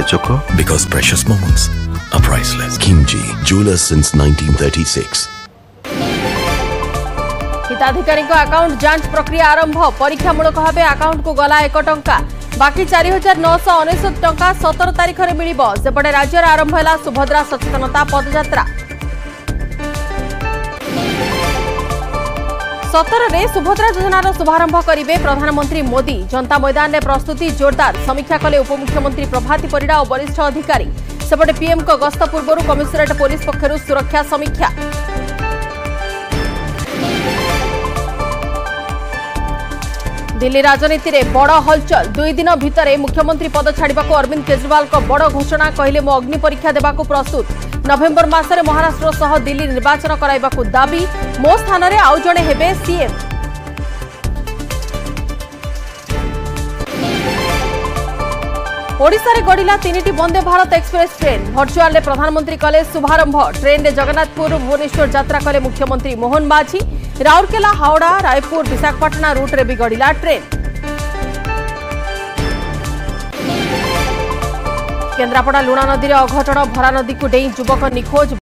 Choco? Because precious moments are priceless. Kimji, jeweler since 1936. হিতাধিকারী account যাঞ্চ প্রক্রিয়া আরম্ভ পরীক্ষামূলক ভাবে আকাউন্টকু গলা এক টঙ্কা বাকি চারি হাজার নশ অনেশত টঙ্কা সতের তারিখে মিলব সেপটে রাজ্যের আরম্ভ হল সুভদ্রা সচেতনতা পদযাত্রা सतरले सुभद्रा जोन शुभारंभ गरे प्रधानमंत्री मोदी जनता मैदान मैदानले प्रस्तुति जोरदार समीक्षा कले उपमुख्यमंत्री प्रभाती परिडा वरिष्ठ अधिकारी पीएम को गस्त पूर्व कमिसनरेट पुलिस पक्ष सुरक्षा समीक्षा दिल्ली राजनीति राजनीतिले बड हलचल दुई दिन भित्र मुख्यमंत्री पद छाडिको अरविन्द केजरीवालको बड घोषणा कहिले म अग्निपरीक्षा देवको प्रस्तुत ନଭେମ୍ବର ମାସରେ ମହାରାଷ୍ଟ୍ର ସହ ଦିଲ୍ଲୀ ନିର୍ବାଚନ କରାଇବାକୁ ଦାବି ମୋ ସ୍ଥାନରେ ଆଉ ଜଣେ ହେବେ ସିଏମ୍ ওড়শার গড়া তিনটি বন্দে ভারত এক্সপ্রেস ট্রেন ভর্চুয়ালে প্রধানমন্ত্রী কলে শুভারম্ভ ট্রেনে জগন্নাথপুর ভুবনেশ্বর যাত্রা কলে মুখ্যমন্ত্রী মোহন মাঝি রাউরকেলা হাওড়া রায়পুর বিশাখাপাটনা রুট্রে বি গড়া ট্রেন केन्द्रापड़ा लुणा नदी में अघटन भरा नदी को डे युवक निखोज